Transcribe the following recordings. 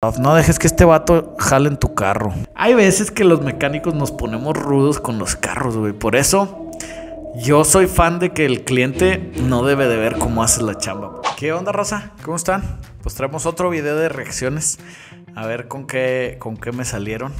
No dejes que este vato jale en tu carro. Hay veces que los mecánicos nos ponemos rudos con los carros, güey. Por eso, yo soy fan de que el cliente no debe de ver cómo haces la chamba. ¿Qué onda, raza? ¿Cómo están? Pues traemos otro video de reacciones. A ver con qué, con qué me salieron.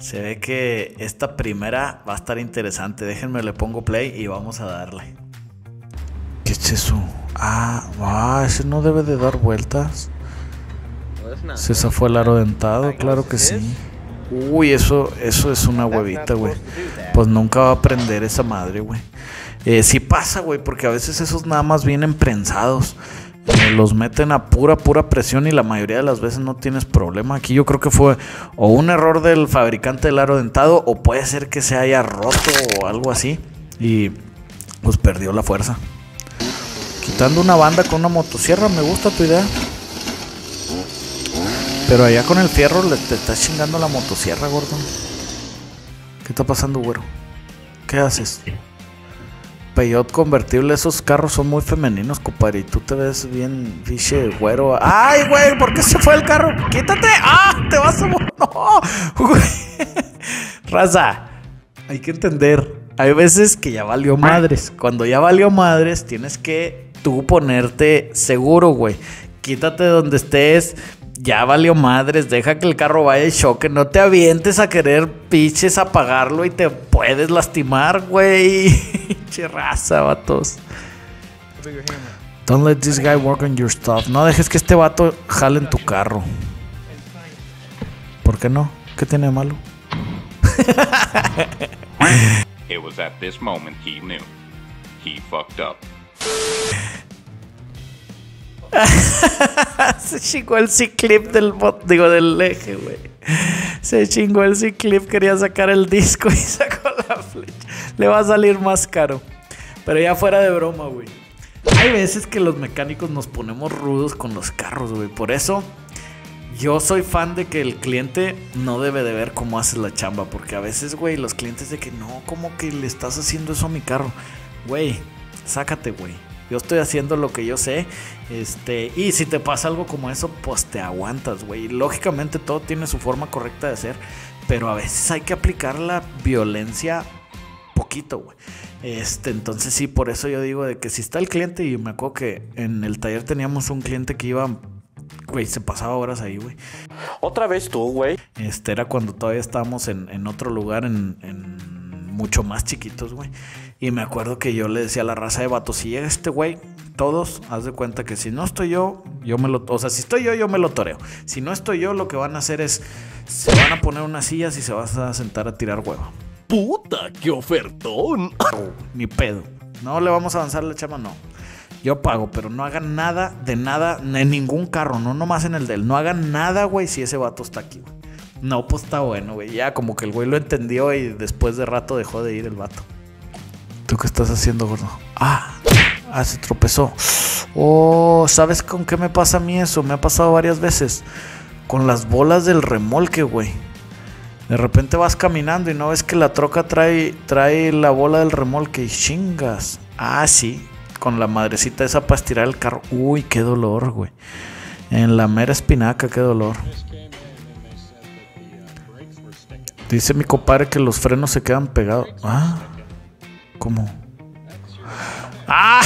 Se ve que esta primera va a estar interesante. Déjenme, le pongo play y vamos a darle. ¿Qué es eso? Ah, ah ese no debe de dar vueltas. Se zafó el aro dentado, claro que sí. Uy, eso, eso es una huevita, güey. Pues nunca va a aprender esa madre, güey. Eh, sí pasa, güey, porque a veces esos nada más vienen prensados. Eh, los meten a pura, pura presión y la mayoría de las veces no tienes problema. Aquí yo creo que fue o un error del fabricante del aro dentado o puede ser que se haya roto o algo así. Y pues perdió la fuerza. Quitando una banda con una motosierra, me gusta tu idea. Pero allá con el fierro le te estás chingando la motosierra, gordo. ¿Qué está pasando, güero? ¿Qué haces? Peyot convertible, esos carros son muy femeninos, compadre. Y tú te ves bien, fiche, güero. ¡Ay, güey! ¿Por qué se fue el carro? ¡Quítate! ¡Ah! ¡Te vas a morir! ¡No! Raza, hay que entender. Hay veces que ya valió madres. Cuando ya valió madres, tienes que tú ponerte seguro, güey. Quítate donde estés ya valió madres, deja que el carro vaya y choque, no te avientes a querer piches apagarlo y te puedes lastimar, güey. che raza, vatos. Don't let this guy work on your stuff. No dejes que este vato jale en tu carro. ¿Por qué no? ¿Qué tiene de malo? It was at this moment he knew. He fucked up. Se chingó el C-clip del bot, digo, del eje, güey. Se chingó el C-clip, quería sacar el disco y sacó la flecha. Le va a salir más caro. Pero ya fuera de broma, güey. Hay veces que los mecánicos nos ponemos rudos con los carros, güey. Por eso, yo soy fan de que el cliente no debe de ver cómo haces la chamba. Porque a veces, güey, los clientes de que no, como que le estás haciendo eso a mi carro. Güey, sácate, güey yo estoy haciendo lo que yo sé. Este, y si te pasa algo como eso, pues te aguantas, güey. Lógicamente todo tiene su forma correcta de ser, pero a veces hay que aplicar la violencia poquito, güey. Este, entonces sí, por eso yo digo de que si está el cliente y me acuerdo que en el taller teníamos un cliente que iba Güey, se pasaba horas ahí, güey. Otra vez tú, güey. Este era cuando todavía estábamos en, otro lugar, en, en mucho más chiquitos, güey. Y me acuerdo que yo le decía a la raza de vatos, si llega este güey, todos, haz de cuenta que si no estoy yo, yo me lo... O sea, si estoy yo, yo me lo toreo. Si no estoy yo, lo que van a hacer es, se van a poner unas sillas y se van a sentar a tirar hueva. Puta, qué ofertón. Mi pedo. No le vamos a avanzar la chama, no. Yo pago, pero no hagan nada de nada en ningún carro, no nomás en el de él. No hagan nada, güey, si ese vato está aquí, No, pues está bueno, güey. Ya como que el güey lo entendió y después de rato dejó de ir el vato. ¿Tú qué estás haciendo, gordo? Ah, ah, se tropezó. Oh, ¿sabes con qué me pasa a mí eso? Me ha pasado varias veces. Con las bolas del remolque, güey. De repente vas caminando y no ves que la troca trae, trae la bola del remolque y chingas. Ah, sí. Con la madrecita esa para estirar el carro. Uy, qué dolor, güey. En la mera espinaca, qué dolor. Dice mi compadre que los frenos se quedan pegados. Ah. ¿Cómo? ¡Ah!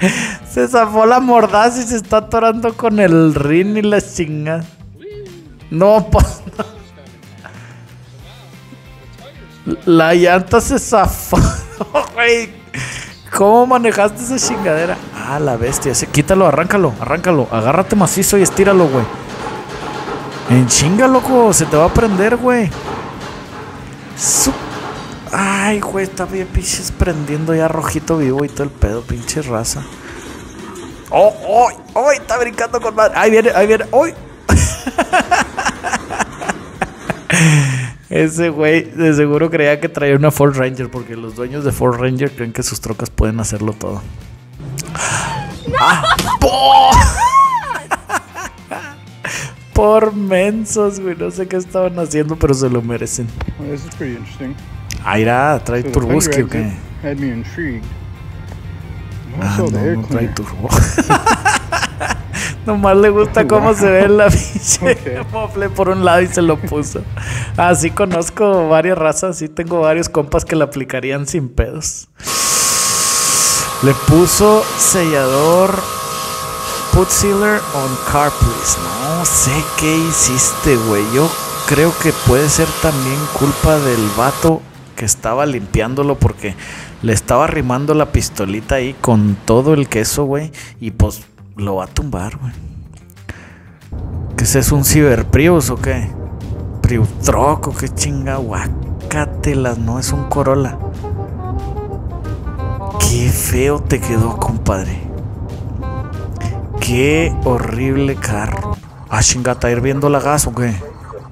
se zafó la mordaz y se está atorando con el rin y la chinga. No, pues. La llanta se zafó. ¿Cómo manejaste esa chingadera? Ah, la bestia. quítalo, arráncalo, arráncalo. Agárrate macizo y estíralo, güey. En chinga, loco. Se te va a prender, güey. Ay, güey, está bien pinches prendiendo ya rojito vivo y todo el pedo, pinche raza. ¡Oh, oh! ¡Oh! Está brincando con madre. Ahí viene, ahí viene. ¡Uy! Ese güey de seguro creía que traía una Ford Ranger porque los dueños de Ford Ranger creen que sus trocas pueden hacerlo todo. ¡Ah! Por mensos, güey. No sé qué estaban haciendo, pero se lo merecen. Well, this is pretty interesting. Ah, irá, trae so turbosque o qué? Had me intrigued. Ah, no, no trae turbo. Nomás le gusta cómo se ve la pinche mofle por un lado y se lo puso. Así conozco varias razas, sí tengo varios compas que la aplicarían sin pedos. Le puso sellador put sealer on car please. No sé qué hiciste, güey. Yo creo que puede ser también culpa del vato que estaba limpiándolo porque le estaba arrimando la pistolita ahí con todo el queso, güey. Y pues lo va a tumbar, güey. ¿Qué es? ¿Un Cyber Prius o qué? Prius Troco, qué chinga, guacatelas, no es un Corolla. Qué feo te quedó, compadre. Qué horrible carro. Ah, chingata, ir viendo la gas o qué?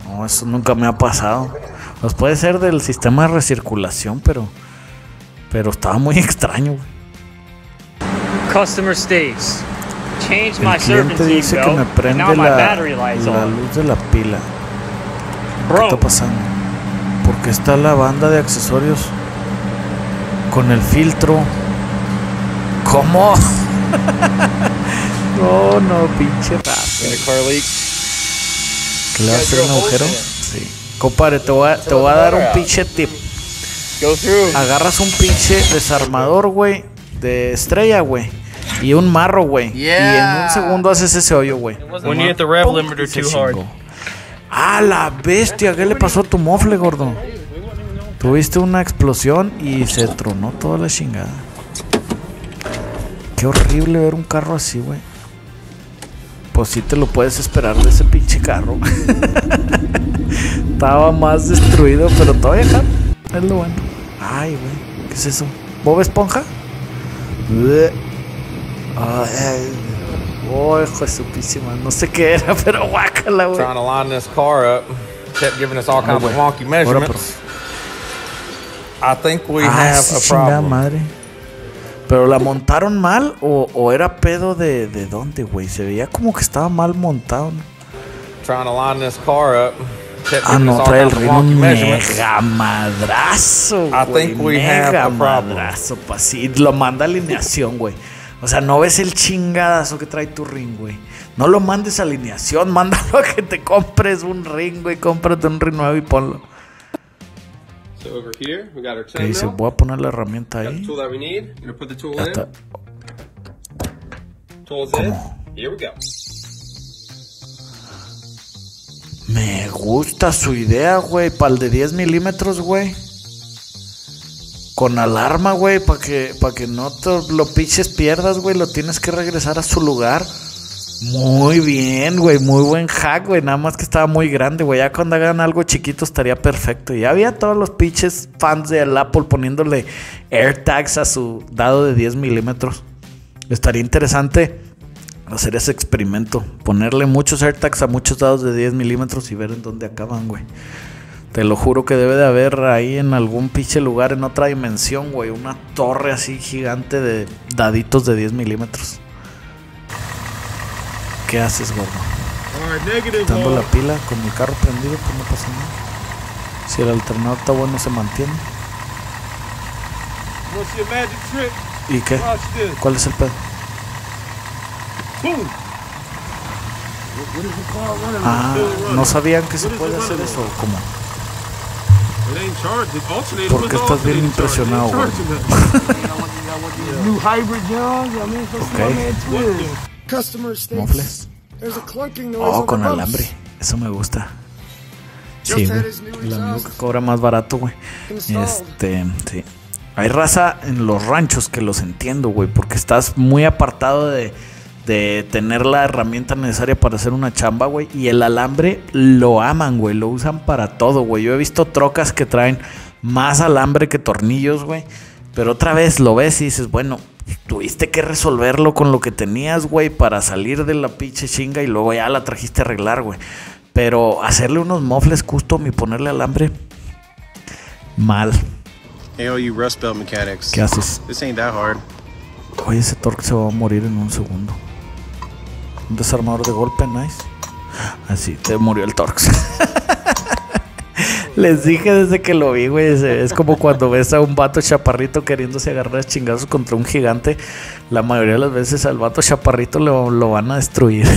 No, eso nunca me ha pasado. Pues puede ser del sistema de recirculación, pero. Pero estaba muy extraño, güey. Customer states. Change El my cliente dice que me prende la, luz de la pila. ¿Qué está pasando? Porque está la banda de accesorios con el filtro. ¿Cómo? no, no, pinche raza. ¿Que le va a hacer un agujero? Sí. Compadre, te voy a, te voy a dar un pinche tip. Agarras un pinche desarmador, güey, de estrella, güey. Y un marro, güey. Y en un segundo haces ese hoyo, güey. when you hit the rev Pum, limiter too hard. ¡Ah, la bestia! ¿Qué le pasó a tu mofle, gordo? Tuviste una explosión y se tronó toda la chingada. Qué horrible ver un carro así, güey. Pues sí te lo puedes esperar de ese pinche carro. Estaba más destruido, pero todavía acá. Es lo bueno. Ay, güey. ¿Qué es eso? ¿Bob Esponja? Oh, hijo de su písima. No sé qué era, pero guácala, güey. trying to line this car up. Kept giving us all kinds of wonky measurements. I think we Ah, have a problem. madre. ¿Pero la montaron mal o, o era pedo de, de dónde, güey? Se veía como que estaba mal montado. ¿no? Trying to line this car up. Ah, no, trae el wonky un mega madrazo, güey. Mega madrazo, pa' sí. Lo manda a alineación, güey. O sea, no ves el chingadazo que trae tu ring, güey. No lo mandes a alineación, mándalo a que te compres un ring, güey. Cómprate un ring nuevo y ponlo. Que 10 dice, voy a poner la herramienta ahí. tool that we need. We're gonna put the tool Ya in. está. Tool's in. Here we go. Me gusta su idea, güey. Para el de 10 milímetros, güey. Con alarma, güey. Para que, pa' que no te lo piches pierdas, güey. Lo tienes que regresar a su lugar. Muy bien, güey. Muy buen hack, güey. Nada más que estaba muy grande, güey. Ya cuando hagan algo chiquito estaría perfecto. Ya había todos los pinches fans del Apple poniéndole AirTags a su dado de 10 milímetros. Estaría interesante hacer ese experimento. Ponerle muchos AirTags a muchos dados de 10 milímetros y ver en dónde acaban, güey. Te lo juro que debe de haber ahí en algún pinche lugar en otra dimensión, güey. Una torre así gigante de daditos de 10 milímetros. ¿Qué haces, gordo? Dando la pila con mi carro prendido, pues no pasa nada. Si el alternador está bueno, se mantiene. ¿Y qué? ¿Cuál es el pedo? Ah, no sabían que se puede hacer eso. ¿Cómo? ¿Por qué estás bien impresionado, güey? New hybrid John, I mean, for Okay. ¿Mofles? Oh, on con alambre. Eso me gusta. Sí, güey. El amigo que cobra más barato, güey. Este, sí. Hay raza en los ranchos que los entiendo, güey, porque estás muy apartado de, de tener la herramienta necesaria para hacer una chamba, güey. Y el alambre lo aman, güey, lo usan para todo, güey. Yo he visto trocas que traen más alambre que tornillos, güey. Pero otra vez lo ves y dices, bueno, tuviste que resolverlo con lo que tenías, güey, para salir de la pinche chinga y luego ya la trajiste a arreglar, güey. Pero hacerle unos mofles custom y ponerle alambre, mal. Hey, all you Rust Belt mechanics. ¿Qué haces? This ain't that hard. Oye, ese torque se va a morir en un segundo. Un desarmador de golpe, nice. Así, te murió el torque. Les dije desde que lo vi, güey. Es, como cuando ves a un vato chaparrito queriéndose agarrar chingazos contra un gigante. La mayoría de las veces al vato chaparrito lo, lo van a destruir.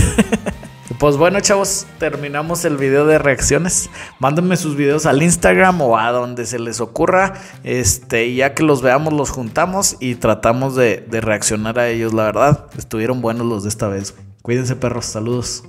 Pues bueno, chavos, terminamos el video de reacciones. Mándenme sus videos al Instagram o a donde se les ocurra. Este, ya que los veamos, los juntamos y tratamos de, de reaccionar a ellos. La verdad, estuvieron buenos los de esta vez. Cuídense, perros. Saludos.